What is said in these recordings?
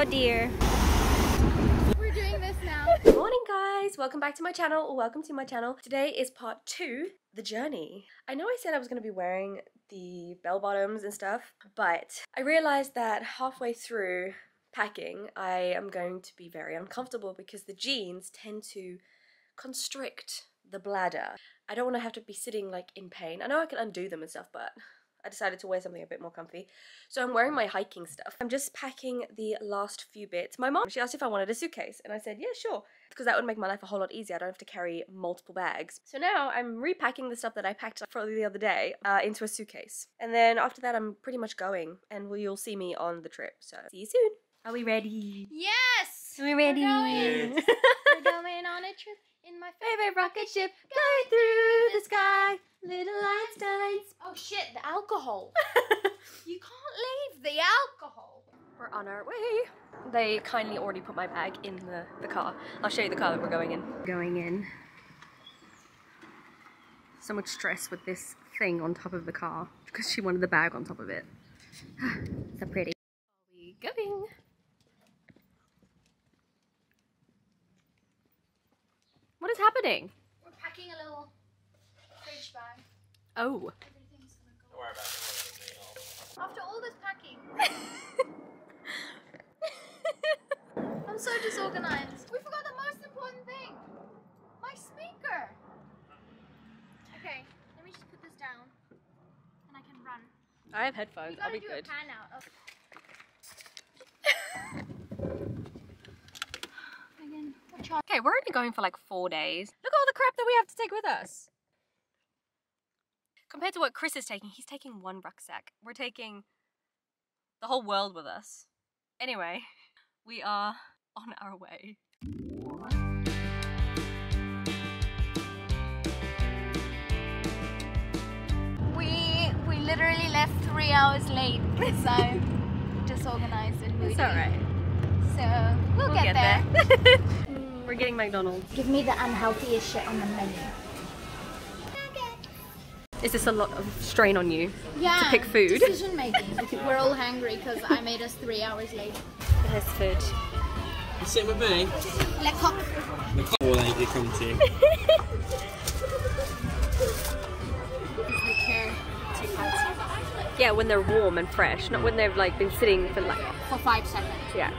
Oh dear. We're doing this now. Morning guys, welcome back to my channel welcome to my channel. Today is part two, the journey. I know I said I was going to be wearing the bell bottoms and stuff, but I realized that halfway through packing, I am going to be very uncomfortable because the jeans tend to constrict the bladder. I don't want to have to be sitting like in pain. I know I can undo them and stuff, but I decided to wear something a bit more comfy. So I'm wearing my hiking stuff. I'm just packing the last few bits. My mom, she asked if I wanted a suitcase and I said, yeah, sure. Because that would make my life a whole lot easier. I don't have to carry multiple bags. So now I'm repacking the stuff that I packed for the other day uh, into a suitcase. And then after that, I'm pretty much going and you'll see me on the trip. So see you soon. Are we ready? Yes! Are we ready? We're going. We're going on a trip in my favorite rocket ship. Going through the sky, little Einsteins. Oh shit, the alcohol. you can't leave the alcohol. We're on our way. They kindly already put my bag in the, the car. I'll show you the car that we're going in. Going in. So much stress with this thing on top of the car because she wanted the bag on top of it. so pretty. Are we going? What is? We're packing a little fridge bag. Oh. Everything's gonna go. After all this packing, I'm so disorganized. We forgot the most important thing. My speaker. Okay, let me just put this down, and I can run. I have headphones. I'll be do good. a pan out. Okay. Again, we'll try. Okay, we're only going for like four days. Look at all the crap that we have to take with us. Compared to what Chris is taking, he's taking one rucksack. We're taking the whole world with us. Anyway, we are on our way. We we literally left three hours late, so disorganized and moody. It's alright. So we'll, get, there. Mm, we're getting McDonald's. Give me the unhealthiest shit on the menu. Is this a lot of strain on you? Yeah. pick food. Decision making. We're all hungry because I made us three hours late. This food. You sit with me. Le coq. Le The call lady come to. Yeah, when they're warm and fresh, not when they've like been sitting for like For five seconds. yeah.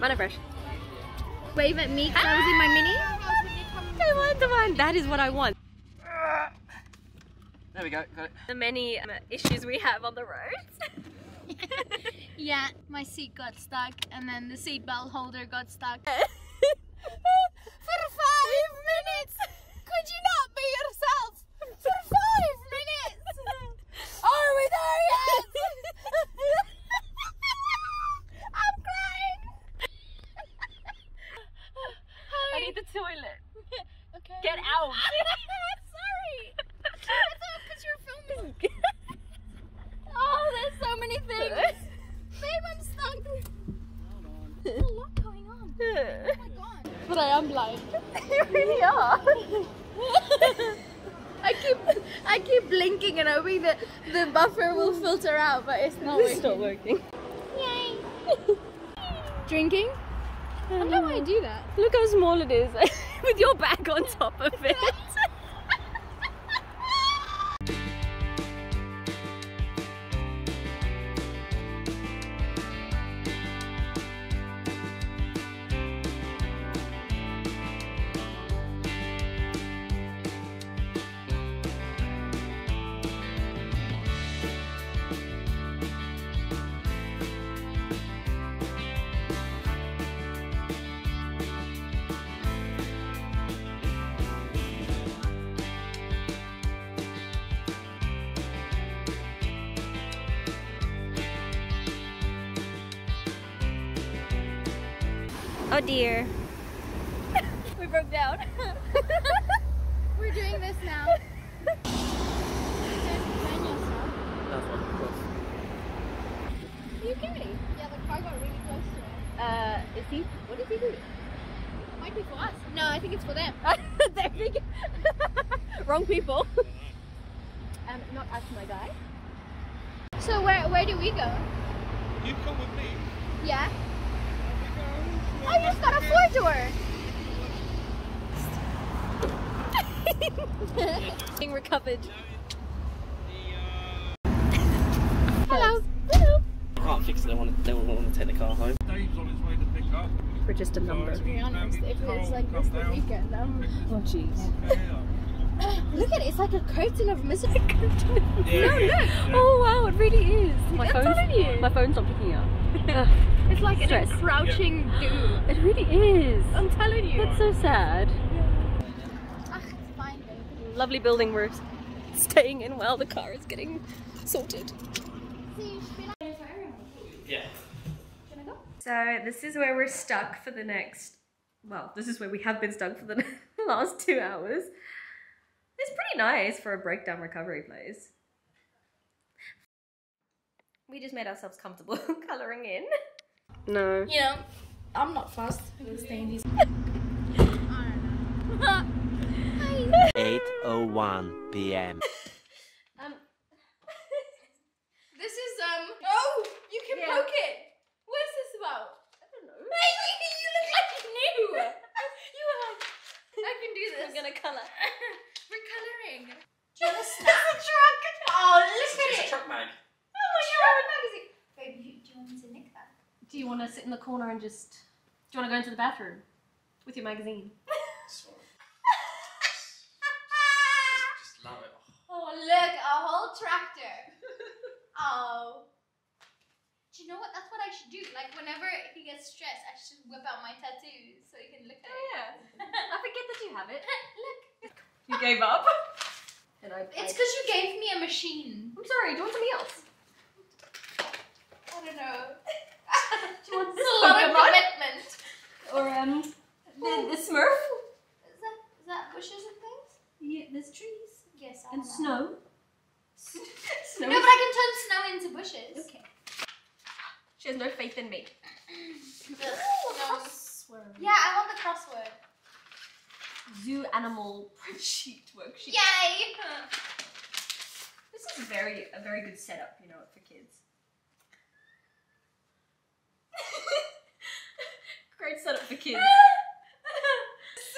Mine are fresh. Wave at me because I was in my mini. I want the one. That is what I want. There we go. Got it. The many um, issues we have on the roads. Yeah, my seat got stuck and then the seat belt holder got stuck. For five minutes! Could you not be yourself? For five minutes! Are we there yet? I'm crying! I need the toilet. Okay. Get out. Sorry! I thought because you're filming. Oh, there's so many things. Babe, I'm stuck. There's a lot going on. Oh my god. But I am blind. you really are. I keep I keep blinking and hoping that the buffer will filter out, but it's not It's not working. working. Yay! Drinking? I don't know why I do that. Look how small it is with your bag on top of it. Oh dear. we broke down. We're doing this now. That's. You okay? Yeah, the car got really close to it. Uh, is he? What is he doing? Might be for us. No, I think it's for them. there we go. Wrong people. um, not us, my guy. So where where do we go? You come with me. Yeah. Oh, you just got a four door. Being recovered. Hello. Hello. I can't fix it. They want to, they want to take the car home. For just a number. To be honest, if it's like this the weekend, I'm... Oh, jeez. look at it, it's like a curtain of misery. no, look! Oh wow, it really is. My, That's phone's, my phone's not picking up. Ugh, It's like Stress. a crouching doom. it really is. I'm telling you. That's so sad. Ah, it's fine, babe. Lovely building we're staying in while the car is getting sorted. See, Yeah. So this is where we're stuck for the next. Well, this is where we have been stuck for the last two hours. It's pretty nice for a breakdown recovery place. We just made ourselves comfortable coloring in. No. You know, I'm not fast. I can stay in these. 8:01 p.m. Um. This is, um. Oh! You can Yeah. poke it! What's this about? I don't know. Maybe you look like you knew! you were like, I can do this. I'm gonna color. We're coloring. Do you want to snap a truck? Oh, look It's at a it! truck mag. Oh my god, magazine. Babe, you, do you want me to nick that? Do you want to sit in the corner and just? Do you want to go into the bathroom with your magazine? Just love it. Oh, look, a whole tractor. oh. Do you know what? That's what I should do. Like, whenever he gets stressed, I should whip out my tattoos so he can look at oh, it. yeah. I forget that you have it. look. You gave up. And I. It's because you gave me a machine. I'm sorry. Do you want something else? I don't know. Do you want It's this a lot of Pokemon? commitment. Or um, the, the Smurf? Is that, is that bushes and things? Yeah, there's trees Yes, I and know. snow. snow. No, but I can turn snow into bushes. Okay. She has no faith in me. No. Yeah, I want the crossword. Zoo animal sheet worksheet. Yay! This is very a very good setup, you know, for kids. Great setup for kids.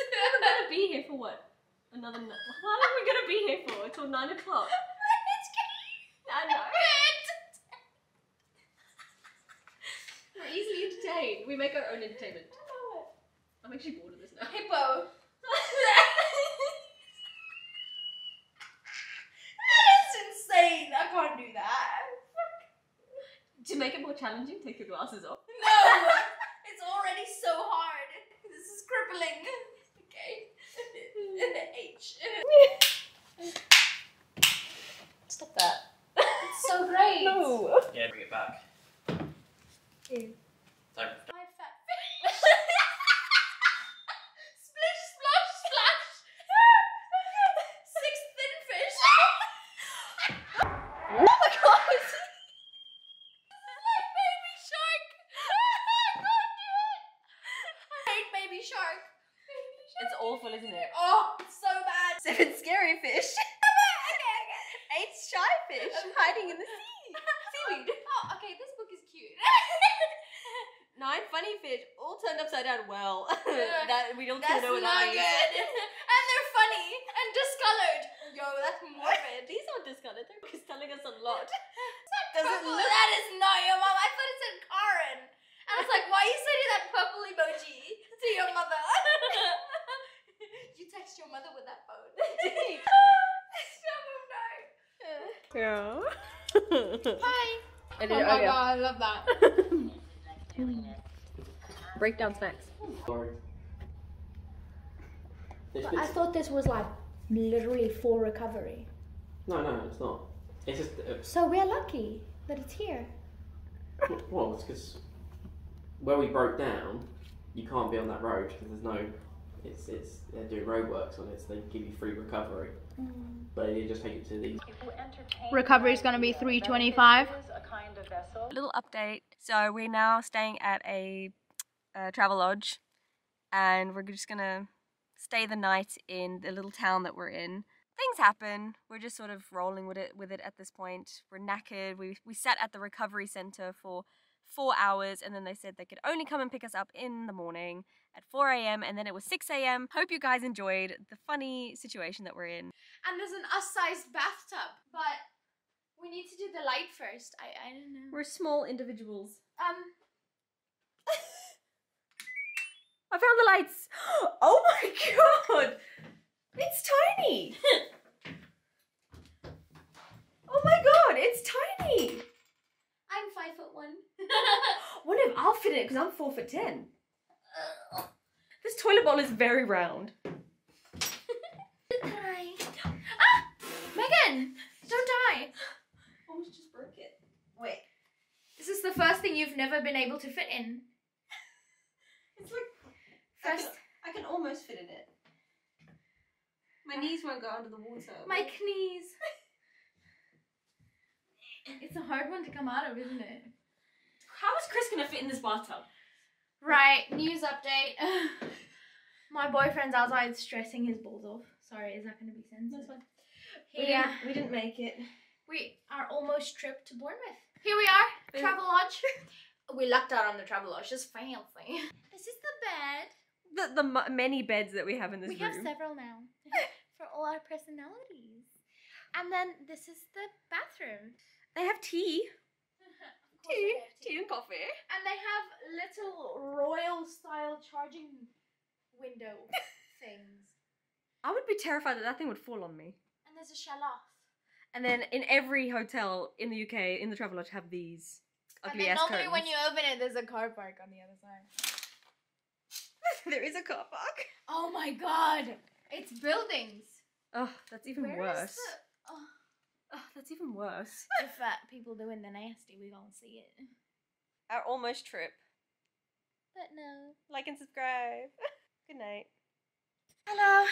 We're gonna be here for what? Another. n- How long are we gonna be here for? Until nine o'clock. I know. We're easily entertained. We make our own entertainment. I'm actually bored of this now. Hippo. That's insane. I can't do that. to make it more challenging, take your glasses off. No! it's already so hard. This is crippling. Okay. H. Stop that. It's so great. No. Bring it back. Ew. Don't. My fat fish. Splish, splash, splash. Six thin fish. Oh my god! like baby shark. I can't do it. I hate baby shark. Baby shark. It's awful, isn't it? Oh, it's so bad. Seven scary fish. Eight shy fish hiding in the sea. Seaweed. Oh, okay, this book is cute. Nine funny fish, all turned upside down. Well, that we don't That's know what not that means. and they're funny and discolored. Yo, that's morbid. These aren't discolored. They're just telling us a lot. Does it look? That is not your mom. I thought it said Karen. And I was like, why are you sending that purple emoji to your mother? you text your mother with that phone. Stop him, no. Yeah. Hi. I did it earlier. I love that. Breakdown snacks. Sorry. This I thought this was like literally for recovery. No, no, it's not. It's just. Uh, So we're lucky that it's here. well, it's because where we broke down, you can't be on that road because there's no. It's it's they're doing roadworks on it, so they give you free recovery. But they just take it to these. Recovery is gonna be 325. Kind of little update. So we're now staying at a, uh travel lodge, and we're just gonna stay the night in the little town that we're in. Things happen. We're just sort of rolling with it with it at this point. We're knackered. We we sat at the recovery center for four hours, and then they said they could only come and pick us up in the morning at 4 a.m. and then it was 6 a.m. Hope you guys enjoyed the funny situation that we're in. And there's an us-sized bathtub, but we need to do the light first. I I don't know. We're small individuals. Um, I found the lights. Oh my god! It's tiny. oh my god, it's tiny. I'm five foot one. Wonder if I'll fit in it because I'm four foot ten. This toilet bowl is very round. Hi. Ah! Megan, don't die. Almost just broke it. Wait, This is the first thing you've never been able to fit in. it's like I First, can, I can almost fit in it. My knees won't go under the water. my knees. It's a hard one to come out of, isn't it? How is Chris gonna fit in this bathtub? Right, news update. My boyfriend's outside stressing his balls off. Sorry, is that going to be censored? We Yeah, didn't, we didn't make it. we our almost trip to Bournemouth. Here we are, But- Travelodge. we lucked out on the Travelodge. It's fancy. This is the bed. The the mu- many beds that we have in this we room. have several now for all our personalities. And then this is the bathroom. They have tea. Of course they have tea. and coffee. And they have little royal style charging window things. I would be terrified that that thing would fall on me. And there's a shell off. And then in every hotel in the UK, in the Travelodge, have these ugly And then normally when you open it, there's a car park on the other side. there is a car park. Oh my god! It's buildings. Oh, that's even Where worse. the- oh, Oh, that's even worse. if uh, people doing the nasty, we gonna see it. Our almost trip. But no. Like and subscribe. Good night. Hello.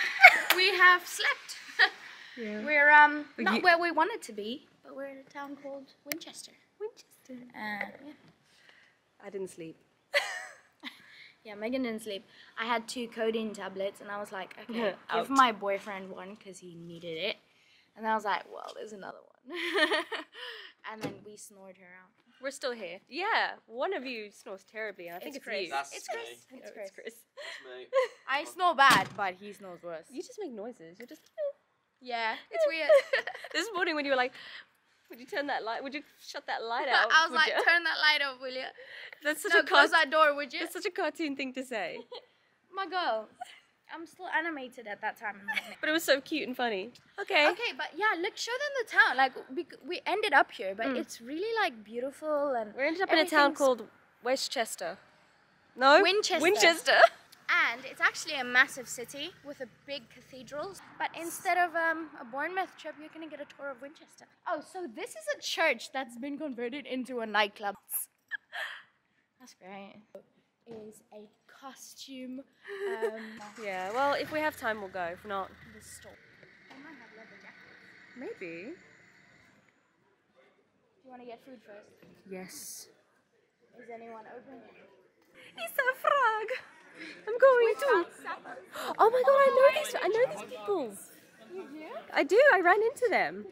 we have slept. Yeah. We're um But not you- where we wanted to be, but we're in a town called Winchester. Winchester. Uh, yeah. I didn't sleep. Yeah, Megan didn't sleep. I had two codeine tablets, and I was like, okay, Out. give my boyfriend one because he needed it. And then I was like, well, there's another one. and then we snored her out. We're still here. Yeah, one of you snores terribly, and I think It's it's, Chris. you. That's It's me. Chris. No, It's it's Chris. Chris. Mate. I snore bad, but he snores worse. You just make noises. You're just. Yeah, it's weird. this morning when you were like, would you turn that light? Would you shut that light out? I was like, ya?" turn that light off, will you? that's such No, a close that door, would you? That's such a cartoon thing to say, My girl. I'm still animated at that time in the morning. but it was so cute and funny. Okay. Okay, but yeah, look, show them the town. Like, we, we ended up here, but Mm. it's really like beautiful and We ended up in a town called Westchester. No. Winchester. Winchester. And it's actually a massive city with a big cathedral. But instead of um, a Bournemouth trip, you're gonna get a tour of Winchester. Oh, so this is a church that's been converted into a nightclub. That's great. Is a costume. Um, Yeah. Well, if we have time, we'll go. If not, the store. They might have leather jackets. maybe. Do you want to get food first? Yes. Is anyone open? It's a frog. I'm going to. Oh my god! I know these. I know these people. You do? I do. I ran into them.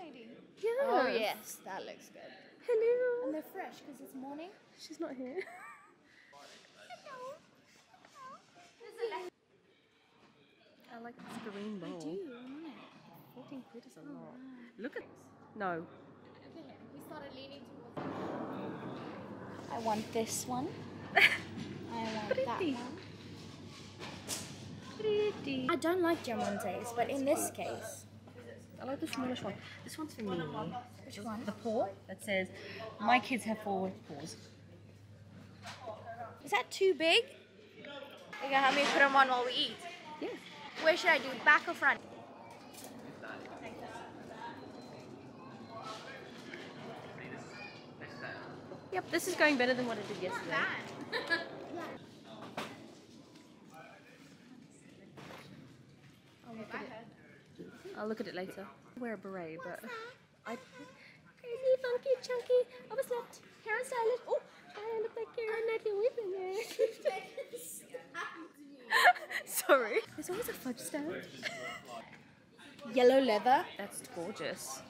lady. Yeah. Oh yes, that looks good. Hello. And they're fresh because it's morning. She's not here. I like this green bowl. Fourteen quid is a lot. Look at. No. We started leaning towards. I want this one. I want that one. Pretty. I don't like diamantes, but in this case, I like the smallish one. This one's for me. which one? The paw that says, "My kids have four paws." Is that too big? You gonna help me put them on while we eat? Where should I do? Back or front? Yep. This is going better than what I did yesterday. I'll look at it. I'll look at it later. I wear a beret, but I. Crazy, funky, chunky, overslept, hairstylist. Oh, I look like you're Natalie Whitman. Sorry. There's always a fudge stand. Yellow leather. That's gorgeous.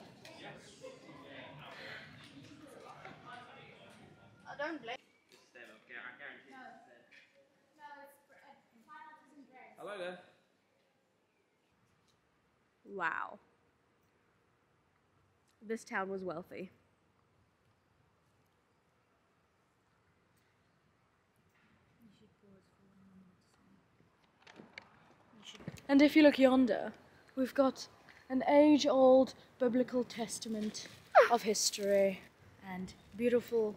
I don't blame Hello there. Wow. This town was wealthy. And if you look yonder, we've got an age old biblical testament of history and beautiful,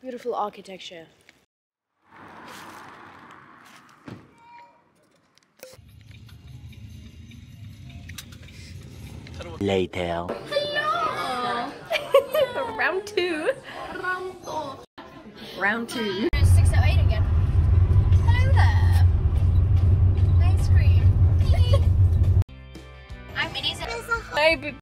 beautiful architecture. Later. Round two. Round two. Maybe